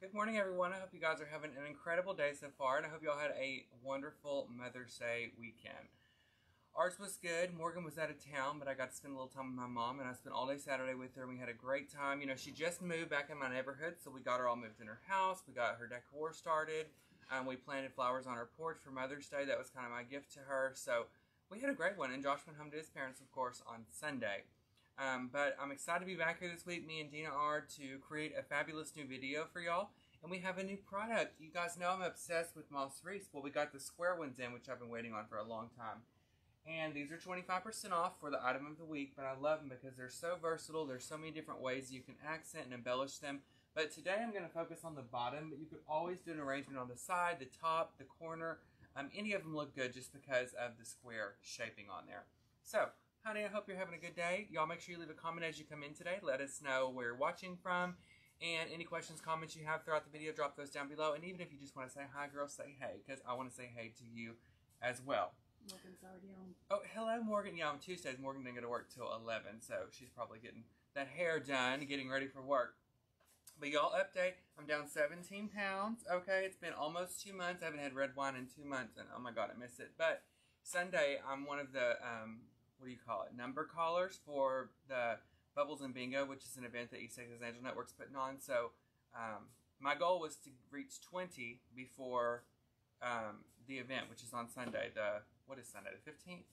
Good morning, everyone. I hope you guys are having an incredible day so far, and I hope you all had a wonderful Mother's Day weekend. Ours was good. Morgan was out of town, but I got to spend a little time with my mom, and I spent all day Saturday with her, and we had a great time. You know, she just moved back in my neighborhood, so we got her all moved in her house. We got her decor started. Um, we planted flowers on her porch for Mother's Day. That was kind of my gift to her. So we had a great one, and Josh went home to his parents, of course, on Sunday. Um, but I'm excited to be back here this week. Me and Dina are to create a fabulous new video for y'all. And we have a new product. You guys know I'm obsessed with Moss Wreaths. Well, we got the square ones in, which I've been waiting on for a long time. And these are 25% off for the item of the week, but I love them because they're so versatile. There's so many different ways you can accent and embellish them. But today I'm going to focus on the bottom, but you could always do an arrangement on the side, the top, the corner. Um, any of them look good just because of the square shaping on there. So, honey, I hope you're having a good day. Y'all make sure you leave a comment as you come in today. Let us know where you're watching from. And any questions, comments you have throughout the video, drop those down below. And even if you just want to say hi, girl, say hey, because I want to say hey to you as well. Morgan's already on. Oh, hello, Morgan. Yeah, on Tuesdays, Morgan didn't go to work till 11, so she's probably getting that hair done, getting ready for work. But y'all update, I'm down 17 pounds. Okay, it's been almost two months. I haven't had red wine in two months, and oh my god, I miss it. But Sunday, I'm one of the, um, what do you call it, number callers for the Bubbles and Bingo, which is an event that East Texas Angel Network's putting on. So um, my goal was to reach 20 before um, the event, which is on Sunday. The what is Sunday? The 15th?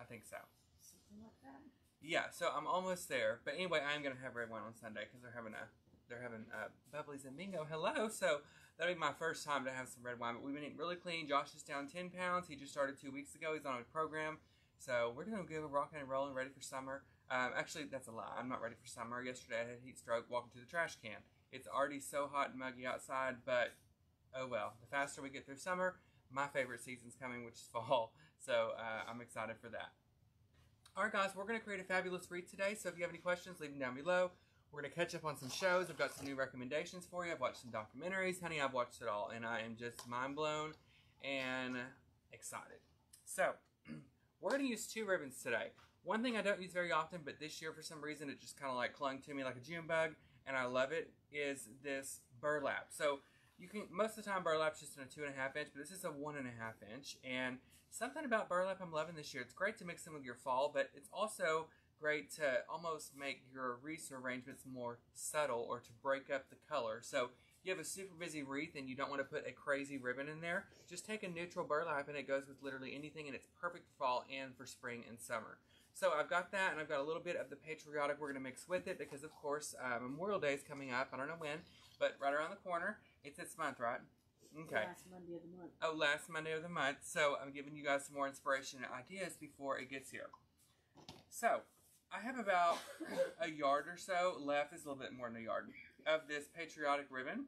I think so. Something like that. Yeah, so I'm almost there. But anyway, I'm gonna have red wine on Sunday because they're having a they're having uh, bubblies and bingo. Hello, so that'll be my first time to have some red wine. But we've been eating really clean. Josh is down 10 pounds. He just started two weeks ago. He's on a program, so we're gonna go rocking and rolling, ready for summer. Um, actually, that's a lie. I'm not ready for summer. Yesterday I had a heat stroke walking to the trash can. It's already so hot and muggy outside, but oh well. The faster we get through summer, my favorite season's coming, which is fall. So uh, I'm excited for that. All right, guys, we're to create a fabulous read today. So if you have any questions, leave them down below. We're to catch up on some shows. I've got some new recommendations for you. I've watched some documentaries. Honey, I've watched it all, and I am just mind blown and excited. So, we're going to use two ribbons today. One thing I don't use very often, but this year for some reason it just kind of like clung to me like a June bug, and I love it, is this burlap. So, you can most of the time burlap's just in a two and a half inch, but this is a one and a half inch. And something about burlap I'm loving this year. It's great to mix in with your fall, but it's also great to almost make your wreath arrangements more subtle or to break up the color. So you have a super busy wreath and you don't want to put a crazy ribbon in there, just take a neutral burlap and it goes with literally anything and it's perfect for fall and for spring and summer. So I've got that and I've got a little bit of the patriotic we're going to mix with it because of course uh, Memorial Day is coming up. I don't know when, but right around the corner. It's this month, right? Okay. Last Monday of the month. Oh, last Monday of the month. So I'm giving you guys some more inspiration and ideas before it gets here. So I have about a yard or so left. It's a little bit more than a yard of this patriotic ribbon.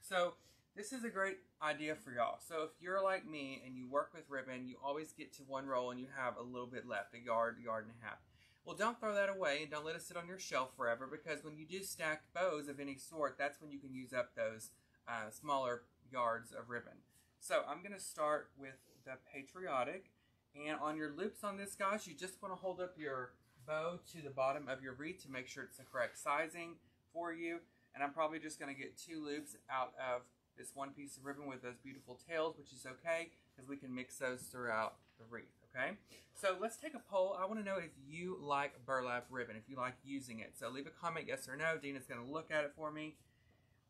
So this is a great idea for y'all. So if you're like me and you work with ribbon, you always get to one roll and you have a little bit left, a yard, a yard and a half. Well, don't throw that away and don't let it sit on your shelf forever because when you do stack bows of any sort, that's when you can use up those uh, smaller yards of ribbon. So I'm going to start with the patriotic. And on your loops on this, guys, you just want to hold up your bow to the bottom of your wreath to make sure it's the correct sizing for you. And I'm probably just going to get two loops out of this one piece of ribbon with those beautiful tails, which is okay because we can mix those throughout the wreath okay? So let's take a poll. I want to know if you like burlap ribbon, if you like using it. So leave a comment, yes or no. Dina's going to look at it for me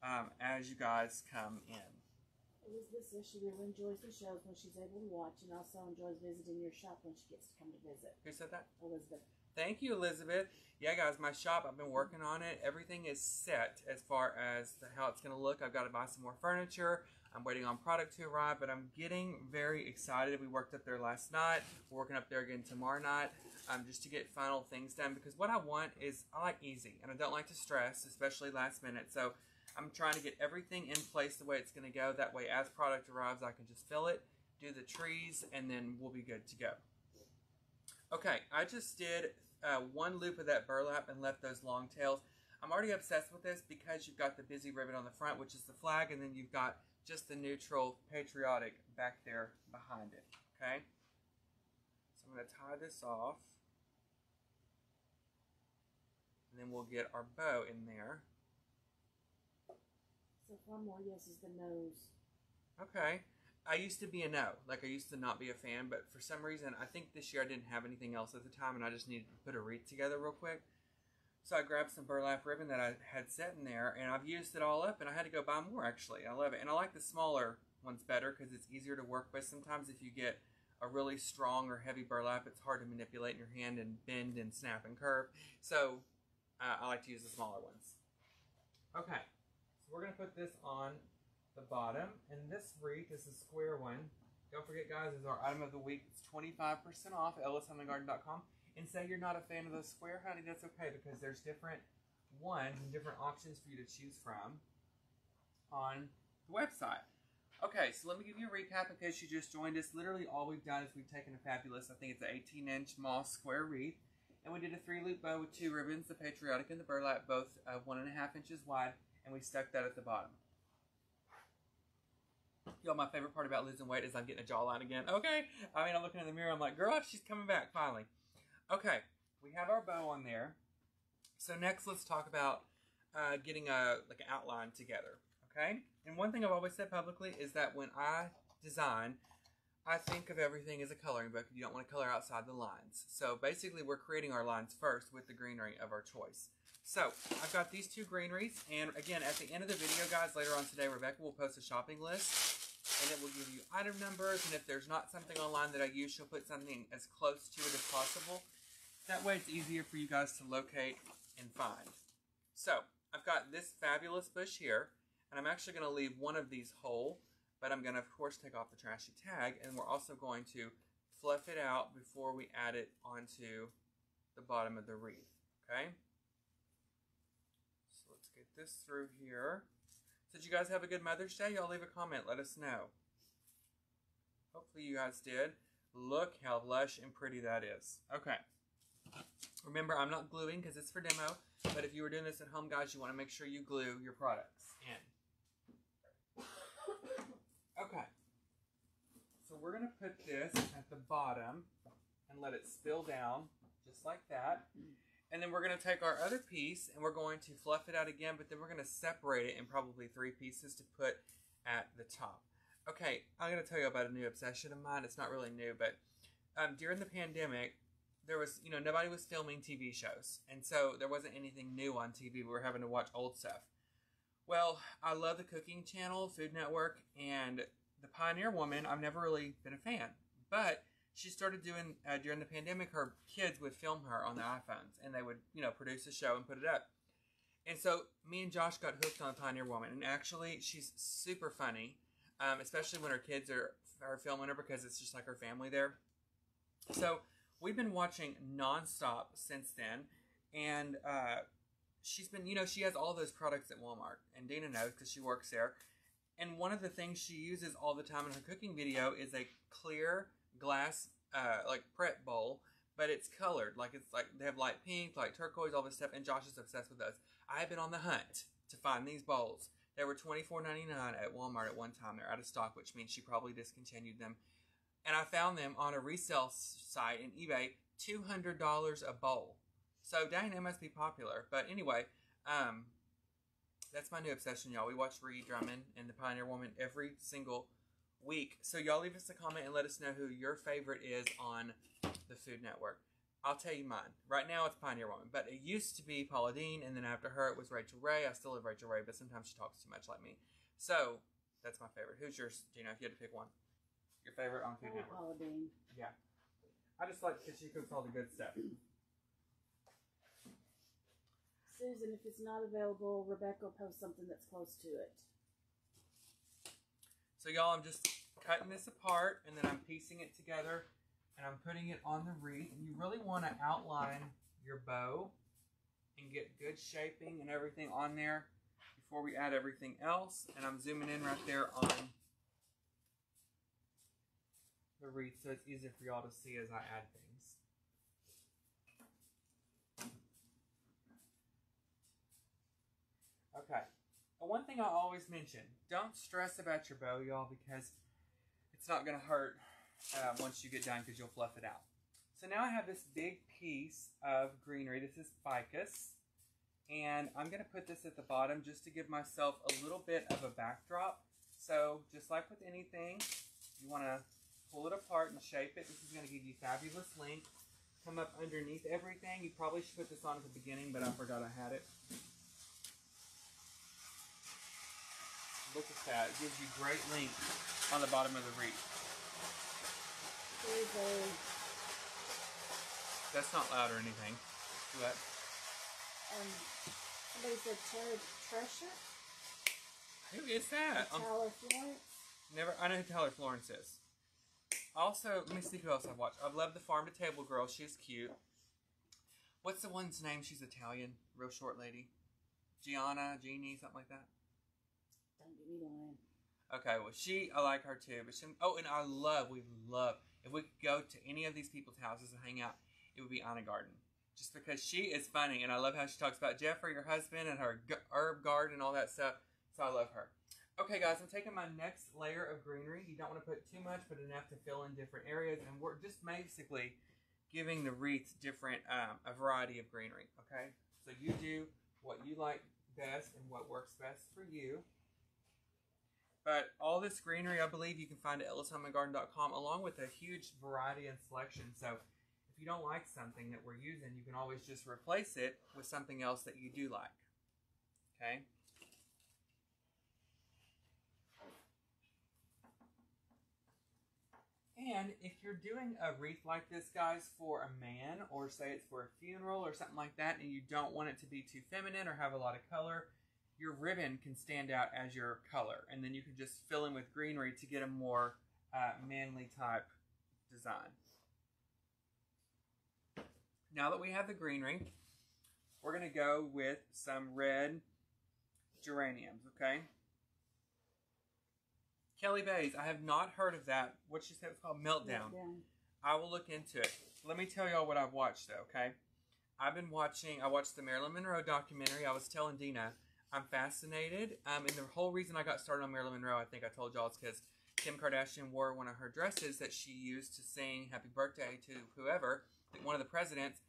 um, as you guys come in. Elizabeth says she really enjoys the shows when she's able to watch and also enjoys visiting your shop when she gets to come to visit. Who said that? Elizabeth. Thank you, Elizabeth. Yeah, guys, my shop, I've been working on it. Everything is set as far as the, how it's going to look. I've got to buy some more furniture. I'm waiting on product to arrive, but I'm getting very excited. We worked up there last night. We're working up there again tomorrow night um, just to get final things done because what I want is I like easy and I don't like to stress, especially last minute. So I'm trying to get everything in place the way it's going to go. That way, as product arrives, I can just fill it, do the trees, and then we'll be good to go. Okay, I just did uh, one loop of that burlap and left those long tails. I'm already obsessed with this because you've got the busy ribbon on the front, which is the flag, and then you've got just the neutral patriotic back there behind it. Okay? So I'm going to tie this off. And then we'll get our bow in there. So far, more yes, is the nose. Okay. I used to be a no. Like I used to not be a fan, but for some reason, I think this year I didn't have anything else at the time, and I just needed to put a wreath together real quick. So I grabbed some burlap ribbon that I had set in there, and I've used it all up, and I had to go buy more actually. I love it, and I like the smaller ones better because it's easier to work with. Sometimes if you get a really strong or heavy burlap, it's hard to manipulate in your hand and bend and snap and curve. So uh, I like to use the smaller ones. Okay, so we're gonna put this on the bottom, and this wreath is a square one. Don't forget, guys, is our item of the week. It's 25% off at ellishomeandgarden.com. And say you're not a fan of the square, honey, that's okay because there's different ones and different options for you to choose from on the website. Okay, so let me give you a recap in case you just joined us. Literally, all we've done is we've taken a fabulous, I think it's an 18 inch moss square wreath, and we did a three loop bow with two ribbons, the patriotic and the burlap, both uh, one and a half inches wide, and we stuck that at the bottom. Y'all, my favorite part about losing weight is I'm getting a jawline again. Okay, I mean, I'm looking in the mirror, I'm like, girl, she's coming back finally. Okay, we have our bow on there. So next, let's talk about uh, getting a like an outline together. Okay, and one thing I've always said publicly is that when I design, I think of everything as a coloring book. You don't want to color outside the lines. So basically, we're creating our lines first with the greenery of our choice. So I've got these two greeneries, and again, at the end of the video, guys, later on today, Rebecca will post a shopping list, and it will give you item numbers, and if there's not something online that I use, she'll put something as close to it as possible. That way, it's easier for you guys to locate and find. So I've got this fabulous bush here, and I'm actually going to leave one of these whole, but I'm going to, of course, take off the trashy tag, and we're also going to fluff it out before we add it onto the bottom of the wreath, okay? So let's get this through here. So did you guys have a good Mother's Day? Y'all leave a comment. Let us know. Hopefully you guys did. Look how lush and pretty that is. Okay. Remember, I'm not gluing because it's for demo, but if you were doing this at home, guys, you want to make sure you glue your products in. Okay. So we're going to put this at the bottom and let it spill down just like that. And then we're going to take our other piece and we're going to fluff it out again, but then we're going to separate it in probably three pieces to put at the top. Okay, I'm going to tell you about a new obsession of mine. It's not really new, but um, during the pandemic, there was, you know, nobody was filming TV shows. And so there wasn't anything new on TV. We were having to watch old stuff. Well, I love the cooking channel, Food Network, and the Pioneer Woman. I've never really been a fan. But she started doing, uh, during the pandemic, her kids would film her on their iPhones. And they would, you know, produce a show and put it up. And so me and Josh got hooked on Pioneer Woman. And actually, she's super funny, um, especially when her kids are, are filming her because it's just like her family there. So we've been watching nonstop since then, and uh, she's been, you know, she has all those products at Walmart, and Dana knows because she works there. And one of the things she uses all the time in her cooking video is a clear glass, uh, like prep bowl, but it's colored, like it's like they have light pink, like turquoise, all this stuff. And Josh is obsessed with those. I have been on the hunt to find these bowls. They were twenty four ninety nine at Walmart at one time. They're out of stock, which means she probably discontinued them and I found them on a resale site in eBay, two hundred dollars a bowl. So dang, they must be popular. But anyway, um, that's my new obsession, y'all. We watch Ree Drummond and the Pioneer Woman every single week. So y'all leave us a comment and let us know who your favorite is on the Food Network. I'll tell you mine. Right now it's Pioneer Woman, but it used to be Paula Deen, and then after her it was Rachael Ray. I still love Rachael Ray, but sometimes she talks too much like me. So that's my favorite. Who's yours, Gina? You know, if you had to pick one. Your favorite on Food Oh, Network? Paula Deen. Yeah. I just like because she cooks all the good stuff. Susan, if it's not available, Rebecca will post something that's close to it. So y'all, I'm just cutting this apart and then I'm piecing it together and I'm putting it on the wreath. And you really want to outline your bow and get good shaping and everything on there before we add everything else. And I'm zooming in right there on the wreath so it's easier for y'all to see as I add things. Okay. One thing I always mention, don't stress about your bow, y'all, because it's not going to hurt uh, once you get done because you'll fluff it out. So now I have this big piece of greenery. This is ficus. And I'm going to put this at the bottom just to give myself a little bit of a backdrop. So just like with anything, you want to pull it apart and shape it. This is going to give you fabulous length. Come up underneath everything. You probably should put this on at the beginning, but I forgot I had it. Look at that. It gives you great length on the bottom of the a That's not loud or anything. What? um, somebody said Tara Tresher, Who is that? Um, Tyler Florence. never. I know who Tyler Florence is. Also, let me see who else I've watched. I've loved the Farm to Table girl. She's cute. What's the one's name? She's Italian, real short lady. Gianna, Jeannie, something like that. Me lying. Okay, well, she, I like her too. But she, oh, and I love, we love, if we could go to any of these people's houses and hang out, it would be Ina Garten. Just because she is funny, and I love how she talks about Jeffrey, her husband, and her g- herb garden and all that stuff. So I love her. Okay, guys, I'm taking my next layer of greenery. You don't want to put too much, but enough to fill in different areas. And we're just basically giving the wreaths different, um, a variety of greenery. Okay, so you do what you like best and what works best for you. But all this greenery, I believe you can find at ellishomeandgarden.com along with a huge variety and selection. So if you don't like something that we're using, you can always just replace it with something else that you do like. Okay? And if you're doing a wreath like this, guys, for a man, or say it's for a funeral or something like that, and you don't want it to be too feminine or have a lot of color, your ribbon can stand out as your color, and then you can just fill in with greenery to get a more uh, manly type design. Now that we have the greenery, we're going to go with some red geraniums, okay? Kelly Bays, I have not heard of that. What she said was called Meltdown. Meltdown. I will look into it. Let me tell y'all what I've watched though, okay? I've been watching I watched the Marilyn Monroe documentary. I was telling Dina I'm fascinated. Um, and the whole reason I got started on Marilyn Monroe, I think I told y'all, is because Kim Kardashian wore one of her dresses that she used to sing "Happy Birthday" to whoever, one of the presidents,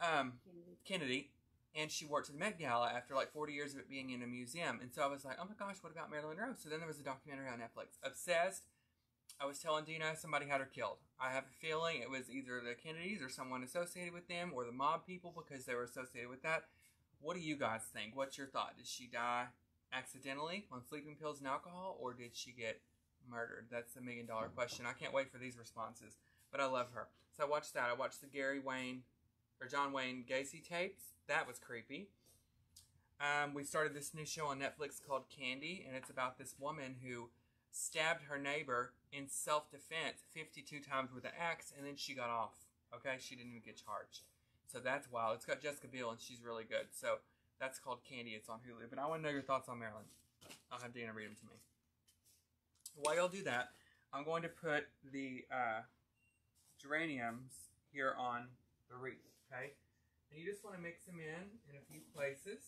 um, Kennedy. Kennedy, and she wore it to the Met Gala after like 40 years of it being in a museum. And so I was like, oh my gosh, what about Marilyn Monroe? So then there was a documentary on Netflix. Obsessed. I was telling Dina somebody had her killed. I have a feeling it was either the Kennedys or someone associated with them or the mob people because they were associated with that. What do you guys think? What's your thought? Did she die accidentally on sleeping pills and alcohol or did she get murdered? That's the million dollar question. I can't wait for these responses. But I love her. So I watched that. I watched the Gary Wayne or John Wayne Gacy tapes. That was creepy. Um, we started this new show on Netflix called Candy, and it's about this woman who stabbed her neighbor in self defense 52 times with an axe, and then she got off. Okay, she didn't even get charged. So that's wild. It's got Jessica Biel, and she's really good. So that's called Candy. It's on Hulu. But I want to know your thoughts on Marilyn. I'll have Dana read them to me. While y'all do that, I'm going to put the uh, geraniums here on the wreath. Okay, and you just want to mix them in in a few places.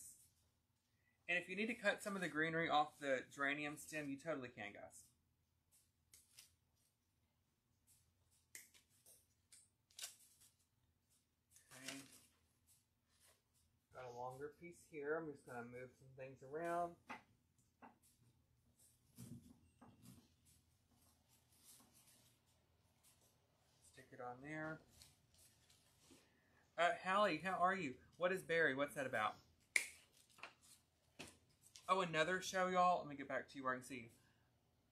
And if you need to cut some of the greenery off the geranium stem, you totally can, guys. Okay. Piece here. I'm just going to move some things around. Stick it on there. Uh, Hallie, how are you? What is Barry? What's that about? Oh, another show, y'all. Let me get back to you where I can see.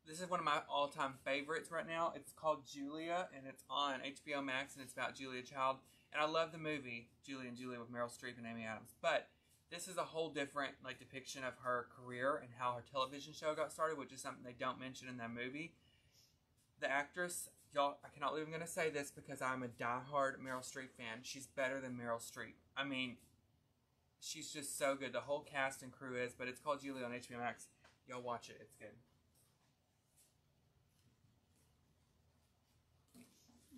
This is one of my all-time favorites right now. It's called Julia, and it's on HBO Max, and it's about Julia Child. And I love the movie Julia and Julia with Meryl Streep and Amy Adams. But this is a whole different like depiction of her career and how her television show got started, which is something they don't mention in that movie. The actress, y'all, I cannot believe I'm going to say this because I'm a diehard Meryl Streep fan. She's better than Meryl Streep. I mean, she's just so good. The whole cast and crew is, but it's called Julie on HBO Max. Y'all watch it. It's good.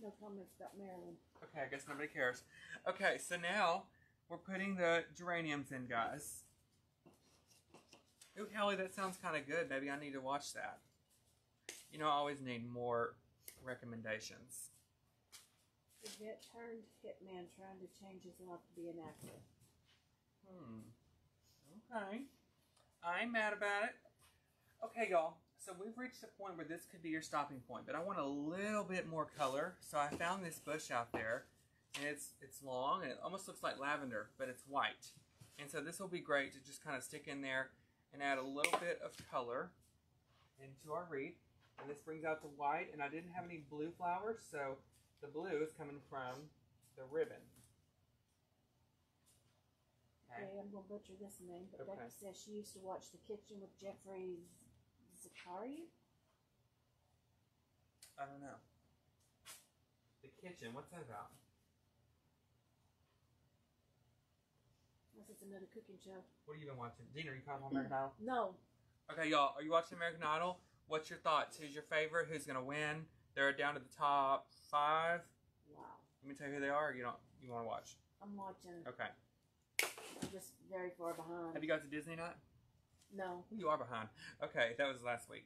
No comments about Marilyn. Okay, I guess nobody cares. Okay, so now we're putting the geraniums in, guys. Ooh, Kelly, that sounds kind of good. Maybe I need to watch that. You know, I always need more recommendations. The vet turned hitman trying to change his life to be an actor. Hmm. Okay. I ain't mad about it. Okay, y'all. So we've reached a point where this could be your stopping point, but I want a little bit more color. So I found this bush out there, and it's it's long and it almost looks like lavender, but it's white. And so this will be great to just kind of stick in there and add a little bit of color into our wreath. And this brings out the white, and I didn't have any blue flowers, so the blue is coming from the ribbon. Okay, I'm gonna butcher this name, but Okay. Becky says she used to watch The Kitchen with Jeffrey Zachary. I don't know. The kitchen, what's that about? Unless it's another cooking show. What have you been watching? Dina, are you caught on American Idol? No, Okay, y'all, are you watching American Idol? What's your thoughts? Who's your favorite? Who's gonna win? They're down to the top five. wow. Let me tell you who they are. You don't. You want to watch? I'm watching. Okay. I'm just very far behind. Have you got to Disney night? No, You are behind. Okay, that was last week.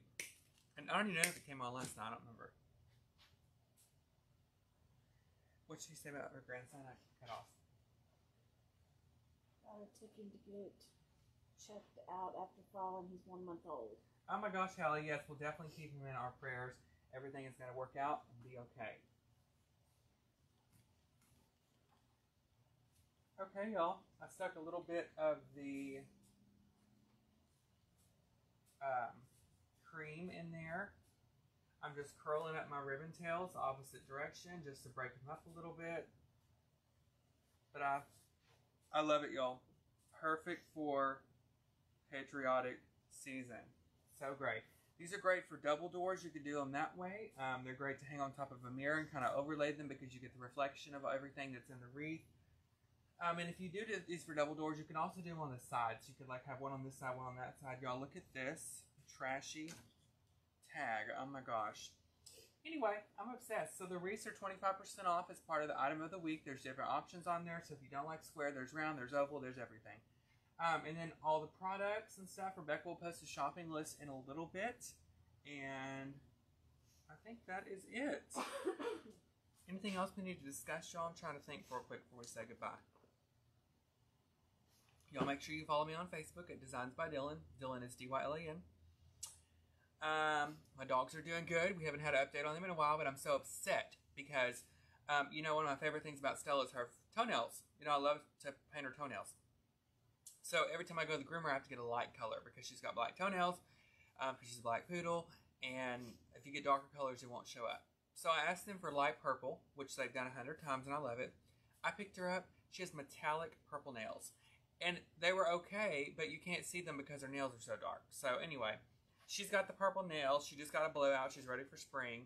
And I don't even know if it came on last night. I don't remember. What did she say about her grandson? I cut off. I took him to get checked out after falling. He's one month old. Oh my gosh, Hallie, yes, we'll definitely keep him in our prayers. Everything is going to work out and be okay. Okay, y'all. I stuck a little bit of the um, cream in there. I'm just curling up my ribbon tails opposite direction just to break them up a little bit. But I, I love it, y'all. Perfect for patriotic season. So great. These are great for double doors. You can do them that way. Um, they're great to hang on top of a mirror and kind of overlay them because you get the reflection of everything that's in the wreath. Um, and if you do these for double doors, you can also do them on the sides. You could like have one on this side, one on that side. Y'all look at this trashy tag. Oh my gosh. Anyway, I'm obsessed. So the wreaths are 25% off as part of the item of the week. There's different options on there. So if you don't like square, there's round, there's oval, there's everything. Um, and then all the products and stuff. Rebecca will post a shopping list in a little bit. And I think that is it. Anything else we need to discuss, y'all? I'm trying to think for a quick before we say goodbye. Y'all make sure you follow me on Facebook at Designs by Dylan. Dylan is D Y L A N. Um, my dogs are doing good. We haven't had an update on them in a while, but I'm so upset because, um, you know, one of my favorite things about Stella is her toenails. You know, I love to paint her toenails. So every time I go to the groomer, I have to get a light color because she's got black toenails, um, because she's a black poodle, and if you get darker colors, it won't show up. So I asked them for light purple, which they've done a hundred times, and I love it. I picked her up. She has metallic purple nails, and they were okay, but you can't see them because her nails are so dark. So anyway, she's got the purple nails. She just got a blowout. She's ready for spring.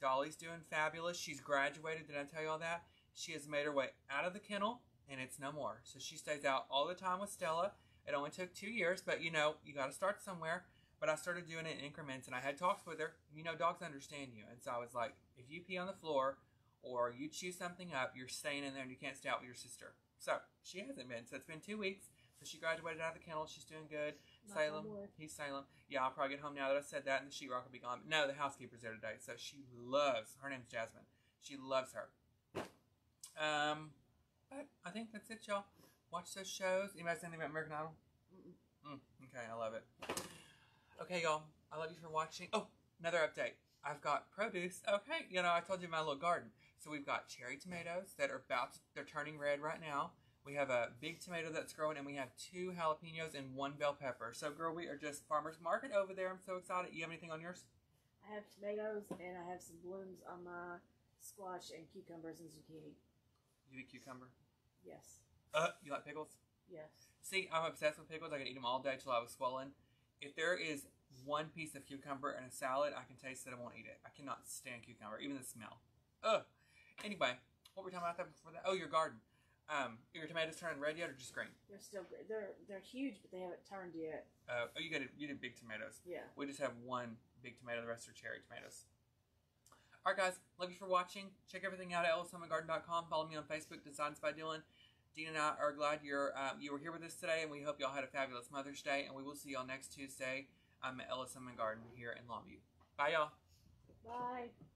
Dolly's doing fabulous. She's graduated. Did I tell you all that? She has made her way out of the kennel, and it's no more. So she stays out all the time with Stella. It only took two years, but you know, you got to start somewhere. But I started doing it in increments, and I had talks with her. You know, dogs understand you. And so I was like, if you pee on the floor or you chew something up, you're staying in there and you can't stay out with your sister. So she hasn't been. So it's been two weeks. So she graduated out of the kennel. She's doing good. On Salem, he's Salem. Yeah, I'll probably get home now that I said that, and the sheetrock will be gone. No, the housekeeper's there today, so she loves. Her name's Jasmine. She loves her. Um, but I think that's it, y'all. Watch those shows. Anybody say anything about American Idol? Mm-mm. Mm, okay, I love it. Okay, y'all. I love you for watching. Oh, another update. I've got produce. Okay, you know I told you my little garden. So we've got cherry tomatoes that are about to, they're turning red right now. We have a big tomato that's growing, and we have two jalapenos and one bell pepper. So, girl, we are just farmers market over there. I'm so excited. You have anything on yours? I have tomatoes and I have some blooms on my squash and cucumbers and zucchini. You eat cucumber. Yes. Uh, you like pickles? Yes. See, I'm obsessed with pickles. I could eat them all day till I was swollen. If there is one piece of cucumber in a salad, I can taste that I won't eat it. I cannot stand cucumber, even the smell. Ugh. Anyway, what were we talking about that before that? Oh, your garden. Um, are your tomatoes turning red yet, or just green? They're still green. they're they're huge, but they haven't turned yet. Uh, oh, you got you did big tomatoes. Yeah. We just have one big tomato. The rest are cherry tomatoes. All right, guys. Love you for watching. Check everything out at ellishomeandgarden.com. Follow me on Facebook, Designs by Dylan. Dean and I are glad you're um, you were here with us today, and we hope y'all had a fabulous Mother's Day. And we will see y'all next Tuesday. I'm at Ellis Home and Garden here in Longview. Bye, y'all. Bye.